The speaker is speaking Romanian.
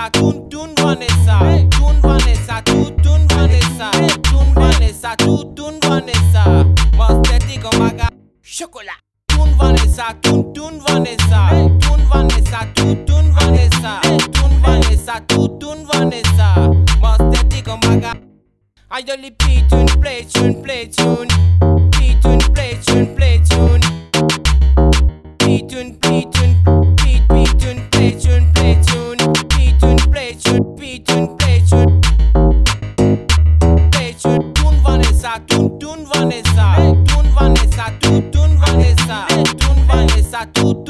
Vanessa, tourne, tourne Vanessa, tourne Vanessa, tout, tourne Vanessa, tourne Vanessa, tout, tourne Vanessa. Mastetti comme maga, chocolat. Tourne Vanessa, tourne, tourne Vanessa, tourne Vanessa, tout, tourne Vanessa, tourne Vanessa, tout, tourne Vanessa. Mastetti comme maga. I only play tune, play tune, play tune. Play tune, play tune, play tune. Play tune, play tune, play play tune, tune, play tune, play tune. Play tune, tune Vanessa, tune, tune Vanessa. Tune Vanessa, tune, tune Vanessa. Tune Vanessa, tune,